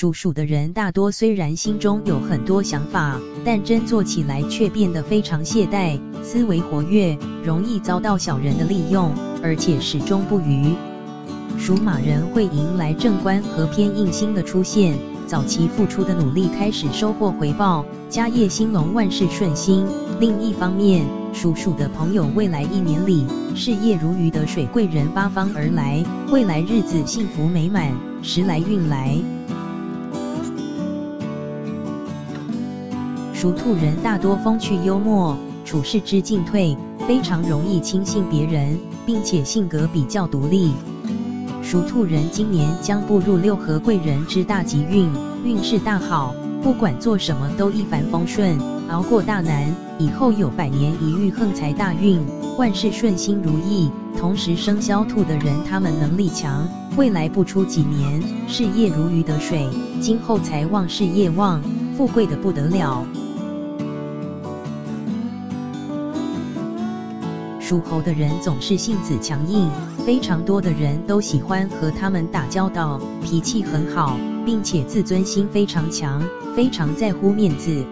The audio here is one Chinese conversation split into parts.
属鼠的人大多虽然心中有很多想法，但真做起来却变得非常懈怠，思维活跃，容易遭到小人的利用，而且始终不渝。属马人会迎来正官和偏印星的出现，早期付出的努力开始收获回报，家业兴隆，万事顺心。另一方面，属鼠的朋友未来一年里事业如鱼得水，贵人八方而来，未来日子幸福美满，时来运来。属兔人大多风趣幽默，处事之进退，非常容易轻信别人，并且性格比较独立。属兔人今年将步入六合贵人之大吉运，运势大好，不管做什么都一帆风顺，熬过大难，以后有百年一遇横财大运，万事顺心如意。同时，生肖兔的人他们能力强，未来不出几年，事业如鱼得水，今后财旺事业旺，富贵的不得了。属猴的人总是性子强硬，非常多的人都喜欢和他们打交道，脾气很好，并且自尊心非常强，非常在乎面子。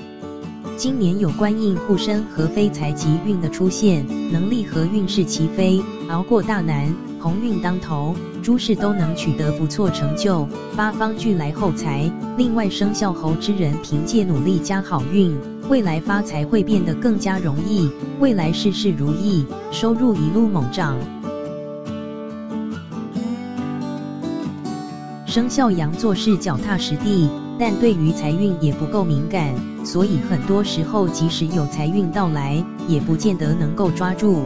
今年有官印护身和非财吉运的出现，能力和运势齐飞，熬过大难，鸿运当头，诸事都能取得不错成就，八方俱来后财。另外，生肖猴之人凭借努力加好运。未来发财会变得更加容易，未来事事如意，收入一路猛涨。生肖羊做事脚踏实地，但对于财运也不够敏感，所以很多时候即使有财运到来，也不见得能够抓住。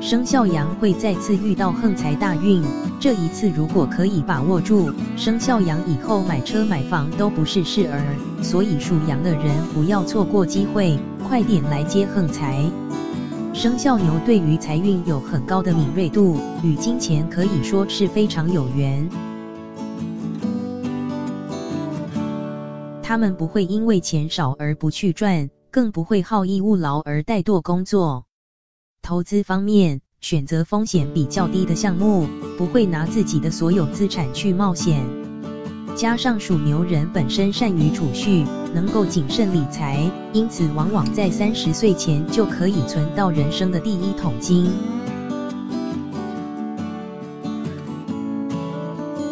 生肖羊会再次遇到横财大运，这一次如果可以把握住，生肖羊以后买车买房都不是事儿。所以属羊的人不要错过机会，快点来接横财。生肖牛对于财运有很高的敏锐度，与金钱可以说是非常有缘。他们不会因为钱少而不去赚，更不会好逸恶劳而怠惰工作。投资方面，选择风险比较低的项目，不会拿自己的所有资产去冒险。加上属牛人本身善于储蓄，能够谨慎理财，因此往往在三十岁前就可以存到人生的第一桶金。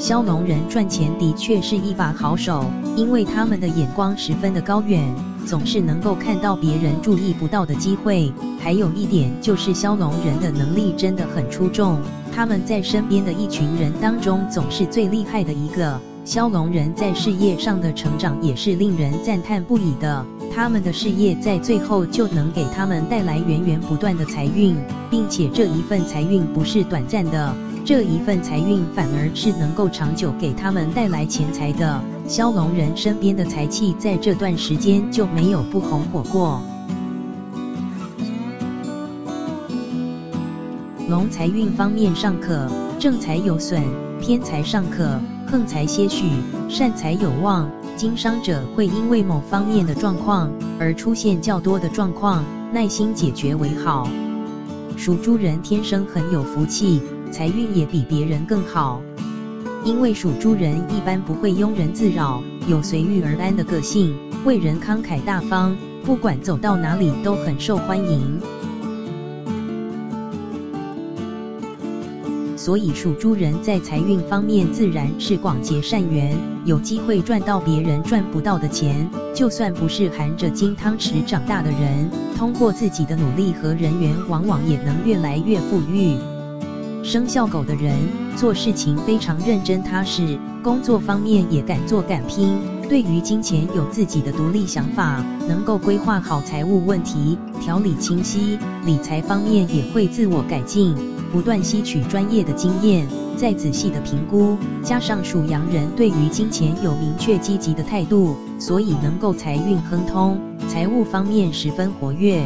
骁龙人赚钱的确是一把好手，因为他们的眼光十分的高远，总是能够看到别人注意不到的机会。还有一点就是骁龙人的能力真的很出众，他们在身边的一群人当中总是最厉害的一个。骁龙人在事业上的成长也是令人赞叹不已的，他们的事业在最后就能给他们带来源源不断的财运，并且这一份财运不是短暂的。这一份财运反而是能够长久给他们带来钱财的。肖龙人身边的财气在这段时间就没有不红火过。龙财运方面尚可，正财有损，偏财尚可，横财些许，善财有望。经商者会因为某方面的状况而出现较多的状况，耐心解决为好。属猪人天生很有福气。财运也比别人更好，因为属猪人一般不会庸人自扰，有随遇而安的个性，为人慷慨大方，不管走到哪里都很受欢迎。所以属猪人在财运方面自然是广结善缘，有机会赚到别人赚不到的钱。就算不是含着金汤匙长大的人，通过自己的努力和人缘，往往也能越来越富裕。生肖狗的人做事情非常认真踏实，工作方面也敢做敢拼，对于金钱有自己的独立想法，能够规划好财务问题，条理清晰，理财方面也会自我改进，不断吸取专业的经验，再仔细的评估。加上属羊人对于金钱有明确积极的态度，所以能够财运亨通，财务方面十分活跃。